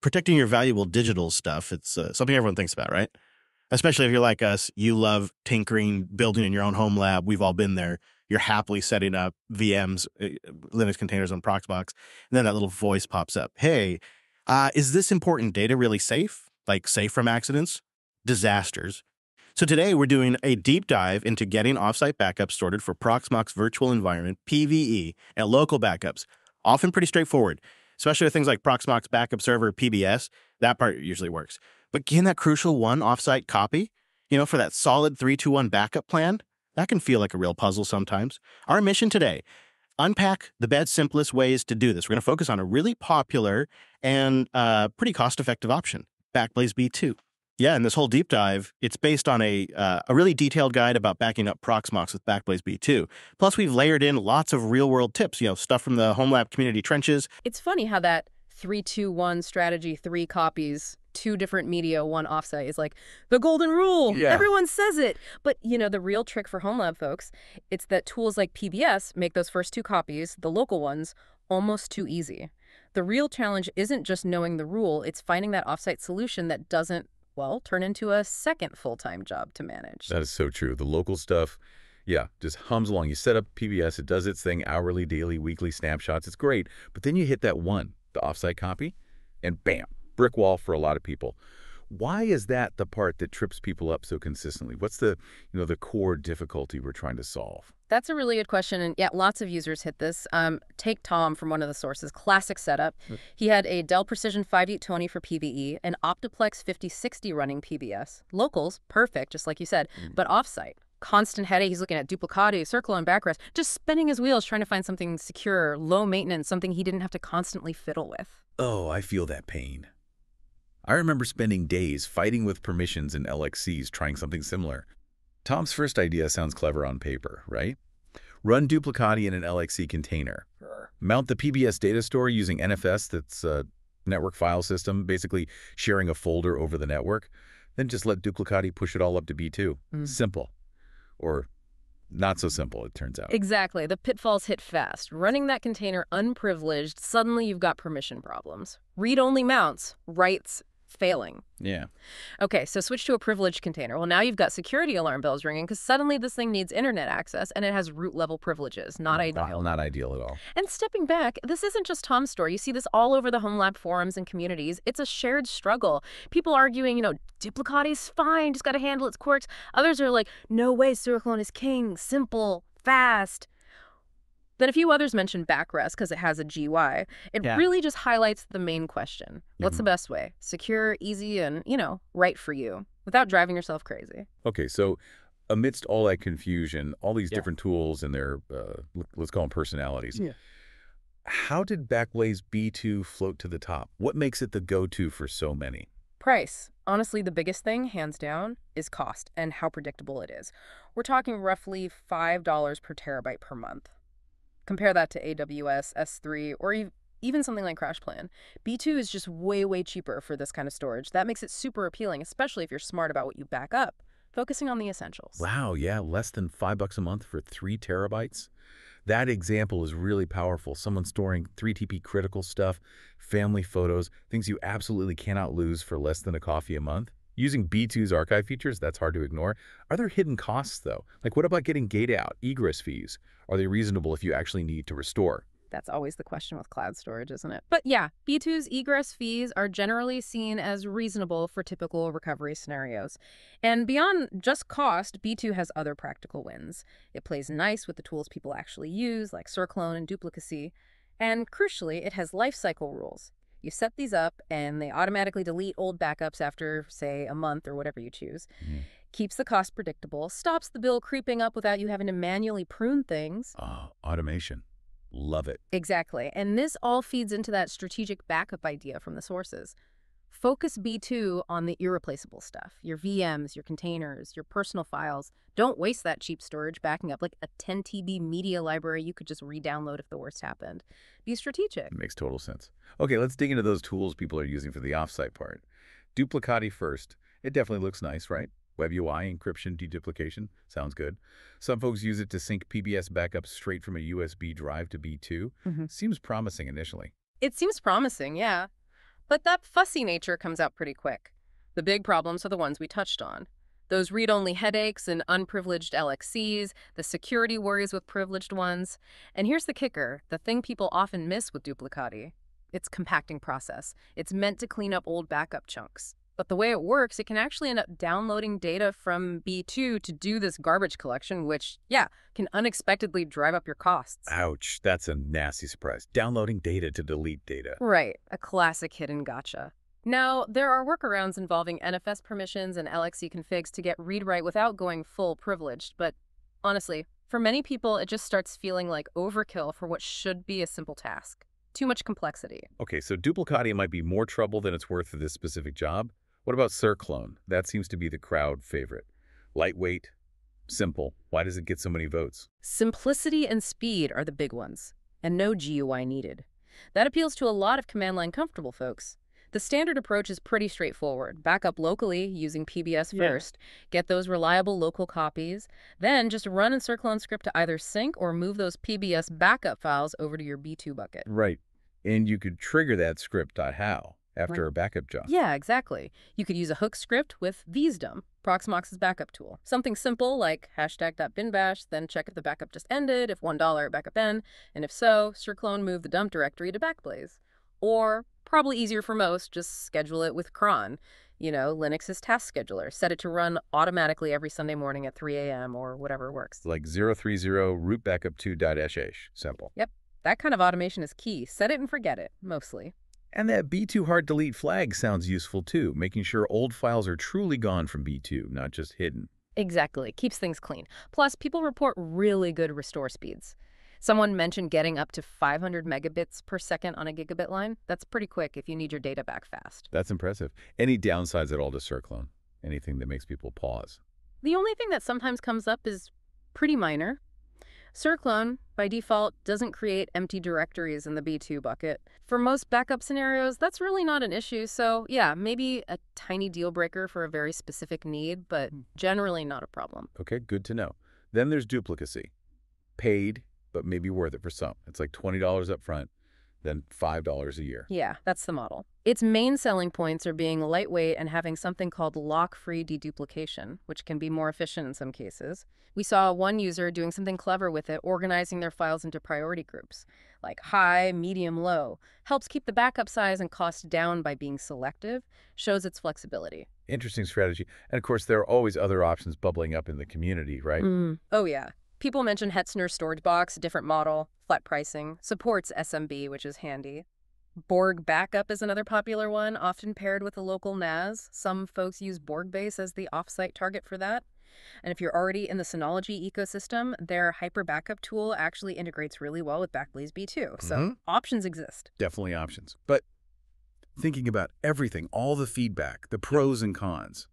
protecting your valuable digital stuff, it's uh, something everyone thinks about, right? Especially if you're like us, you love tinkering, building in your own home lab. We've all been there. You're happily setting up VMs, uh, Linux containers on Proxmox. And then that little voice pops up. Hey, uh, is this important data really safe? Like safe from accidents, disasters? So today we're doing a deep dive into getting offsite backups sorted for Proxmox virtual environment, PVE, and local backups. Often pretty straightforward especially with things like Proxmox Backup Server, PBS. That part usually works. But getting that crucial one offsite copy, you know, for that solid 321 backup plan, that can feel like a real puzzle sometimes. Our mission today unpack the best, simplest ways to do this. We're going to focus on a really popular and uh, pretty cost effective option Backblaze B2. Yeah, and this whole deep dive, it's based on a uh, a really detailed guide about backing up Proxmox with Backblaze B2. Plus, we've layered in lots of real world tips, you know, stuff from the home lab community trenches. It's funny how that three two one strategy, three copies, two different media, one offsite is like the golden rule. Yeah. Everyone says it. But, you know, the real trick for home lab folks, it's that tools like PBS make those first two copies, the local ones, almost too easy. The real challenge isn't just knowing the rule, it's finding that offsite solution that doesn't well, turn into a second full-time job to manage. That is so true. The local stuff, yeah, just hums along. You set up PBS, it does its thing, hourly, daily, weekly snapshots. It's great. But then you hit that one, the offsite copy, and bam, brick wall for a lot of people. Why is that the part that trips people up so consistently? What's the, you know, the core difficulty we're trying to solve? That's a really good question. And yeah, lots of users hit this. Um, take Tom from one of the sources, classic setup. Mm. He had a Dell Precision 5820 for PVE, an Optiplex 5060 running PBS. Locals, perfect, just like you said, mm. but offsite. Constant headache. He's looking at duplicati, rclone, and backrest, just spinning his wheels trying to find something secure, low maintenance, something he didn't have to constantly fiddle with. Oh, I feel that pain. I remember spending days fighting with permissions in LXCs trying something similar. Tom's first idea sounds clever on paper, right? Run Duplicati in an LXC container. Sure. Mount the PBS data store using NFS that's a network file system, basically sharing a folder over the network. Then just let Duplicati push it all up to B2. Mm. Simple. Or not so simple, it turns out. Exactly. The pitfalls hit fast. Running that container unprivileged, suddenly you've got permission problems. Read-only mounts, writes, failing. Yeah. Okay, so switch to a privileged container. Well, now you've got security alarm bells ringing because suddenly this thing needs internet access and it has root level privileges. Not ideal. Not ideal at all. And stepping back, this isn't just Tom's story. You see this all over the home lab forums and communities. It's a shared struggle. People arguing, you know, Duplicati's fine, just got to handle its quirks. Others are like, no way, rclone is king, simple, fast. Then a few others mention backrest because it has a GUI. It yeah. really just highlights the main question. What's mm -hmm. the best way? Secure, easy, and, you know, right for you without driving yourself crazy. Okay, so amidst all that confusion, all these yeah. different tools and their, uh, let's call them personalities, yeah. how did Backblaze B2 float to the top? What makes it the go-to for so many? Price. Honestly, the biggest thing, hands down, is cost and how predictable it is. We're talking roughly $5 per terabyte per month. Compare that to AWS, S3, or even something like CrashPlan. B2 is just way, way cheaper for this kind of storage. That makes it super appealing, especially if you're smart about what you back up, focusing on the essentials. Wow, yeah, less than five bucks a month for three terabytes? That example is really powerful. Someone storing 3TB critical stuff, family photos, things you absolutely cannot lose for less than a coffee a month. Using B2's archive features, that's hard to ignore. Are there hidden costs, though? Like, what about getting gate out, egress fees? Are they reasonable if you actually need to restore? That's always the question with cloud storage, isn't it? But yeah, B2's egress fees are generally seen as reasonable for typical recovery scenarios. And beyond just cost, B2 has other practical wins. It plays nice with the tools people actually use, like rclone and Duplicacy. And crucially, it has lifecycle rules. You set these up and they automatically delete old backups after, say, a month or whatever you choose. Mm. Keeps the cost predictable, stops the bill creeping up without you having to manually prune things. Oh, automation. Love it. Exactly. And this all feeds into that strategic backup idea from the sources. Focus B2 on the irreplaceable stuff, your VMs, your containers, your personal files. Don't waste that cheap storage backing up like a 10 TB media library you could just re-download if the worst happened. Be strategic. It makes total sense. Okay, let's dig into those tools people are using for the offsite part. Duplicati first. It definitely looks nice, right? Web UI, encryption, deduplication. Sounds good. Some folks use it to sync PBS backups straight from a USB drive to B2. Mm -hmm. Seems promising initially. It seems promising, yeah. But that fussy nature comes out pretty quick. The big problems are the ones we touched on. Those read-only headaches and unprivileged LXCs, the security worries with privileged ones. And here's the kicker, the thing people often miss with Duplicati. It's compacting process. It's meant to clean up old backup chunks. But the way it works, it can actually end up downloading data from B2 to do this garbage collection, which, yeah, can unexpectedly drive up your costs. Ouch, that's a nasty surprise. Downloading data to delete data. Right, a classic hidden gotcha. Now, there are workarounds involving NFS permissions and LXC configs to get read-write without going full privileged, but honestly, for many people, it just starts feeling like overkill for what should be a simple task. Too much complexity. Okay, so Duplicati might be more trouble than it's worth for this specific job. What about rclone? That seems to be the crowd favorite. Lightweight, simple. Why does it get so many votes? Simplicity and speed are the big ones, and no GUI needed. That appeals to a lot of command line comfortable folks. The standard approach is pretty straightforward. Back up locally using PBS Yeah. first, get those reliable local copies, then just run a rclone script to either sync or move those PBS backup files over to your B2 bucket. Right. And you could trigger that script .how after Right. a backup job. Yeah, exactly. You could use a hook script with vzdump, Proxmox's backup tool. Something simple like hashtag.binbash, then check if the backup just ended, if $1 backup n, and if so, rclone move the dump directory to Backblaze. Or, probably easier for most, just schedule it with cron. You know, Linux's task scheduler. Set it to run automatically every Sunday morning at 3 a.m. or whatever works. Like 030 root backup 2.sh. Simple. Yep. That kind of automation is key. Set it and forget it, mostly. And that B2 hard delete flag sounds useful too, making sure old files are truly gone from B2, not just hidden. Exactly. Keeps things clean. Plus, people report really good restore speeds. Someone mentioned getting up to 500 megabits per second on a gigabit line. That's pretty quick if you need your data back fast. That's impressive. Any downsides at all to rclone? Anything that makes people pause? The only thing that sometimes comes up is pretty minor. Circlone, by default, doesn't create empty directories in the B2 bucket. For most backup scenarios, that's really not an issue, so yeah, maybe a tiny deal breaker for a very specific need, but hmm. generally not a problem. Okay, good to know. Then there's duplicacy. Paid, but maybe worth it for some. It's like $20 up front, then $5 a year. Yeah, that's the model. Its main selling points are being lightweight and having something called lock-free deduplication, which can be more efficient in some cases. We saw one user doing something clever with it, organizing their files into priority groups, like high, medium, low. Helps keep the backup size and cost down by being selective, shows its flexibility. Interesting strategy. And of course, there are always other options bubbling up in the community, right? Mm. Oh, yeah. People mention Hetzner Storage Box, different model, flat pricing, supports SMB, which is handy. Borg Backup is another popular one, often paired with a local NAS. Some folks use Borgbase as the offsite target for that. And if you're already in the Synology ecosystem, their Hyper Backup tool actually integrates really well with Backblaze B2. So Mhm. options exist. Definitely options. But thinking about everything, all the feedback, the pros and cons,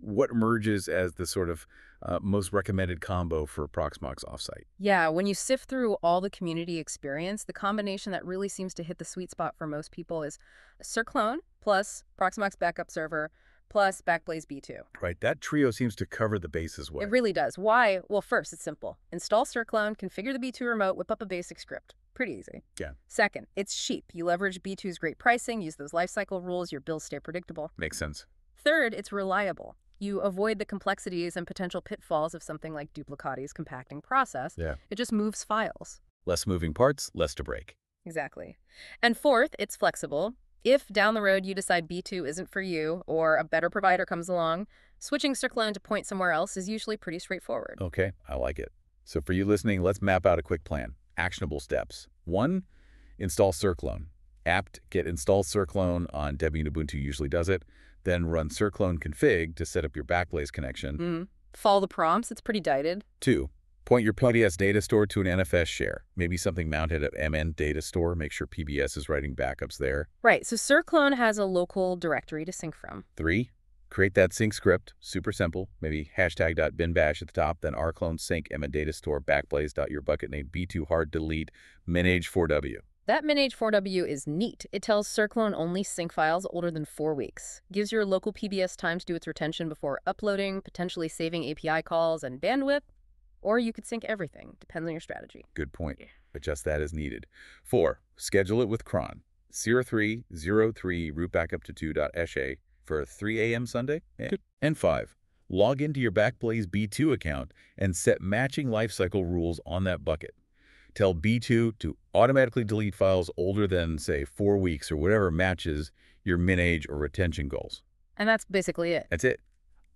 what emerges as the sort of uh, most recommended combo for Proxmox offsite? Yeah, when you sift through all the community experience, the combination that really seems to hit the sweet spot for most people is rclone plus Proxmox Backup Server plus Backblaze B2. Right, that trio seems to cover the bases well. It really does. Why? Well, first, it's simple. Install rclone, configure the B2 remote, whip up a basic script. Pretty easy. Yeah. Second, it's cheap. You leverage B2's great pricing, use those lifecycle rules, your bills stay predictable. Makes sense. Third, it's reliable. You avoid the complexities and potential pitfalls of something like Duplicati's compacting process. Yeah. It just moves files. Less moving parts, less to break. Exactly. And fourth, it's flexible. If down the road you decide B2 isn't for you or a better provider comes along, switching rclone to point somewhere else is usually pretty straightforward. Okay, I like it. So for you listening, let's map out a quick plan. Actionable steps. One, install rclone. apt get install rclone on Debian Ubuntu usually does it. Then run rclone config to set up your Backblaze connection. Mm. Follow the prompts. It's pretty dated. Two, point your PBS data store to an NFS share. Maybe something mounted at MN data store. Make sure PBS is writing backups there. Right. So rclone has a local directory to sync from. Three, create that sync script. Super simple. Maybe hashtag.binbash at the top, then rclone sync MN data store backblaze.your bucket name b2 hard delete minage4w. That minage4w is neat. It tells rclone only sync files older than four weeks. Gives your local PBS time to do its retention before uploading, potentially saving API calls and bandwidth. Or you could sync everything. Depends on your strategy. Good point. Adjust that as needed. Four, schedule it with cron. 0303 root backup to 2.eshe for 3 a.m. Sunday. Good. And 5. Log into your Backblaze B2 account and set matching lifecycle rules on that bucket. Tell B2 to automatically delete files older than, say, four weeks or whatever matches your min age or retention goals. And that's basically it. That's it.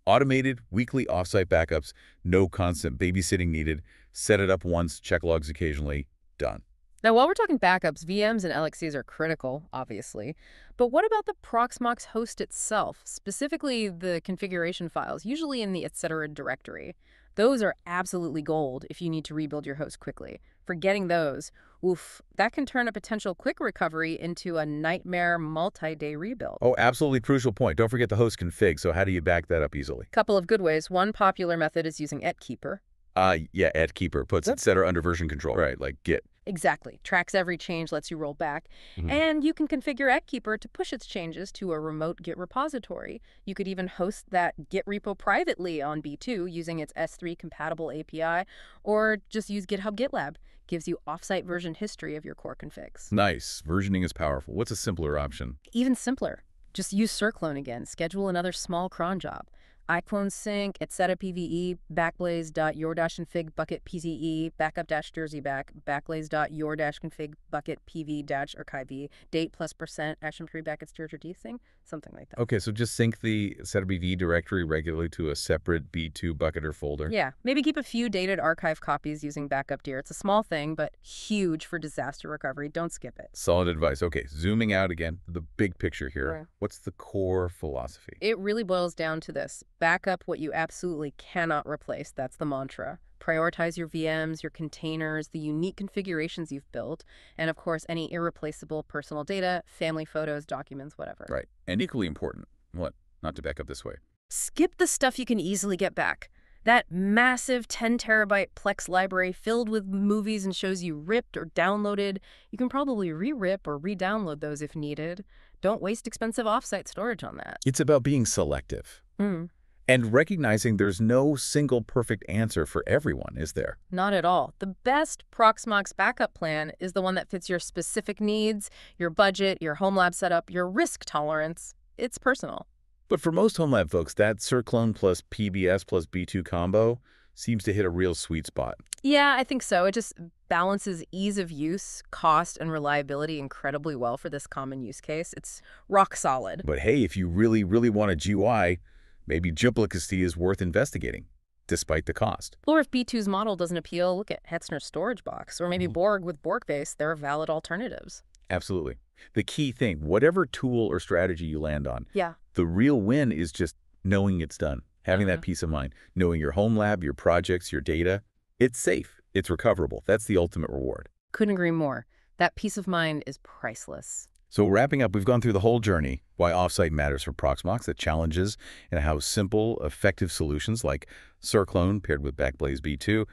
Automated weekly offsite backups, no constant babysitting needed. Set it up once, check logs occasionally. Done. Now, while we're talking backups, VMs and LXCs are critical, obviously. But what about the Proxmox host itself, specifically the configuration files, usually in the etc. directory? Those are absolutely gold if you need to rebuild your host quickly. Forgetting those, oof, that can turn a potential quick recovery into a nightmare multi-day rebuild. Oh, absolutely crucial point. Don't forget the host config. So how do you back that up easily? Couple of good ways. One popular method is using etckeeper. Uh, yeah, etckeeper puts Yep. etc. under version control. Right, like git. Exactly. Tracks every change, lets you roll back. Mhm. And you can configure etckeeper to push its changes to a remote Git repository. You could even host that Git repo privately on B2 using its S3 compatible API, or just use GitHub GitLab. Gives you offsite version history of your core configs. Nice. Versioning is powerful. What's a simpler option? Even simpler. Just use rclone again. Schedule another small cron job. iClone sync, etc. PVE, Backblaze. Your dash config bucket PZE, backup dash jersey back, Backblaze. Your dash config bucket PV dash archive, date plus percent, action three buckets dirger D thing, something like that. Okay, so just sync the setbv directory regularly to a separate B2 bucket or folder. Yeah, maybe keep a few dated archive copies using backup deer. It's a small thing, but huge for disaster recovery. Don't skip it. Solid advice. Okay, zooming out again, the big picture here. Right. What's the core philosophy? It really boils down to this. Back up what you absolutely cannot replace. That's the mantra. Prioritize your VMs, your containers, the unique configurations you've built, and of course, any irreplaceable personal data, family photos, documents, whatever. Right. And equally important, what? Not to back up this way. Skip the stuff you can easily get back. That massive 10 terabyte Plex library filled with movies and shows you ripped or downloaded, you can probably re rip or re download those if needed. Don't waste expensive offsite storage on that. It's about being selective Mm. And recognizing there's no single perfect answer for everyone, is there? Not at all. The best Proxmox backup plan is the one that fits your specific needs, your budget, your home lab setup, your risk tolerance. It's personal. But for most home lab folks, that rclone plus PBS plus B2 combo seems to hit a real sweet spot. Yeah, I think so. It just balances ease of use, cost, and reliability incredibly well for this common use case. It's rock solid. But hey, if you really, really want a GUI, maybe Duplicacy is worth investigating, despite the cost. Or if B2's model doesn't appeal, look at Hetzner's storage box, or maybe Mhm. Borg with Borgbase. There are valid alternatives. Absolutely. The key thing, whatever tool or strategy you land on, Yeah. the real win is just knowing it's done, having that Mhm. peace of mind, knowing your home lab, your projects, your data. It's safe. It's recoverable. That's the ultimate reward. Couldn't agree more. That peace of mind is priceless. So wrapping up, we've gone through the whole journey, why offsite matters for Proxmox, the challenges, and how simple, effective solutions like rclone paired with Backblaze B2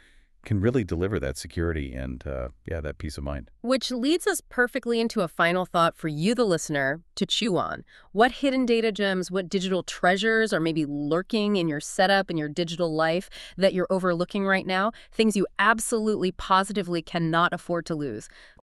can really deliver that security and, uh, yeah, that peace of mind. Which leads us perfectly into a final thought for you, the listener, to chew on. What hidden data gems, what digital treasures are maybe lurking in your setup, in your digital life that you're overlooking right now? Things you absolutely, positively cannot afford to lose.